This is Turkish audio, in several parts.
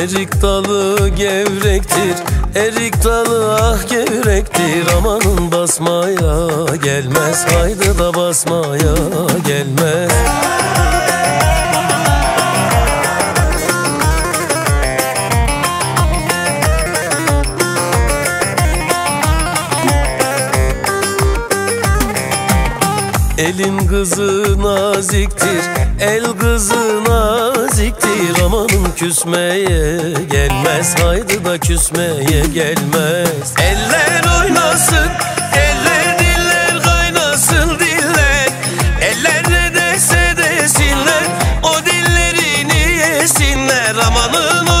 Erik dalı gevrektir Erik dalı ah gevrektir. Amanın basmaya gelmez Haydi da basmaya gelmez Elin kızı naziktir El kızı naziktir. Amanın küsmeye gelmez Haydi da küsmeye gelmez. Eller oynasın Eller diller kaynasın diller. Eller ne dese desinler O dillerini yesinler. Amanın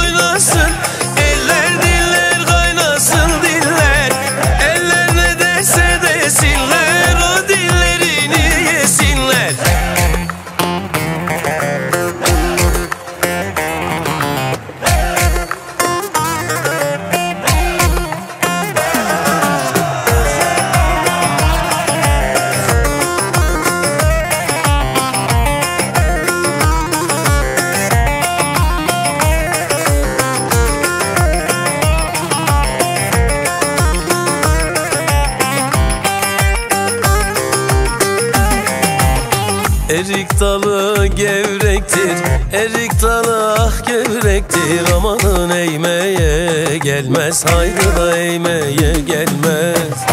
Erik dalı gevrektir Erik dalı ah gevrektir. Amanın eğmeye gelmez Haydi da eğmeye gelmez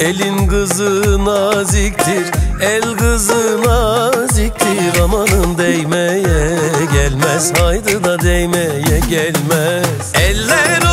Elin kızı naziktir El kızı naziktir. Amanın değmeye gelmez Haydi da değmeye gelmez. Eller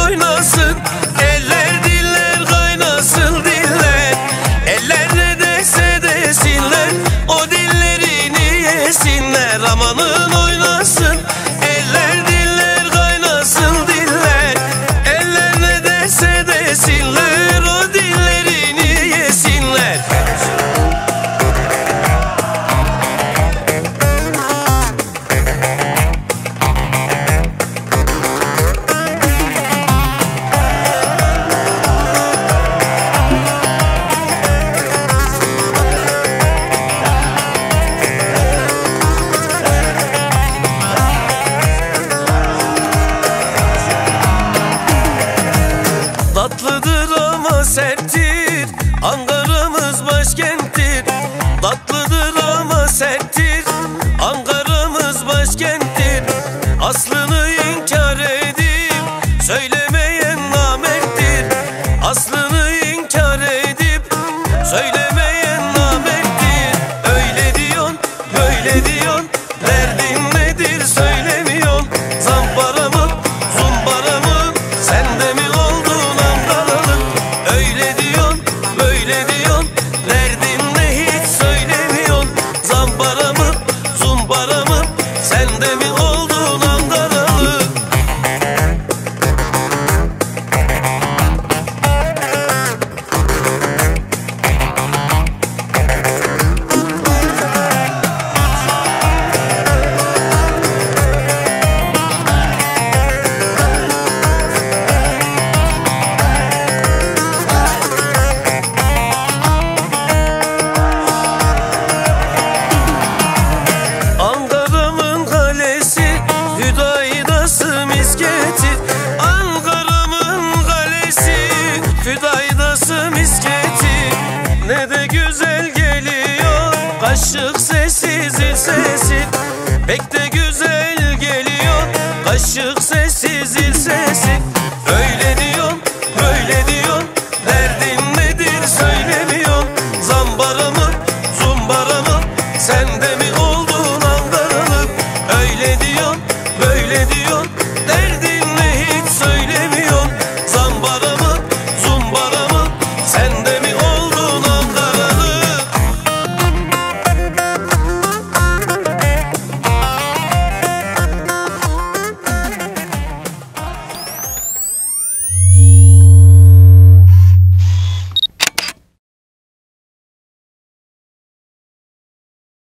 Söylemeyen namerttir Aslını inkar edip Söylemeyen Kaşık sesi zil sesi. Pek de güzel geliyor. Kaşık sesi zil sesi. Öyle diyorsun böyle diyorsun Derdin nedir söylemiyorsun Zambara mı zumbara mı Sen de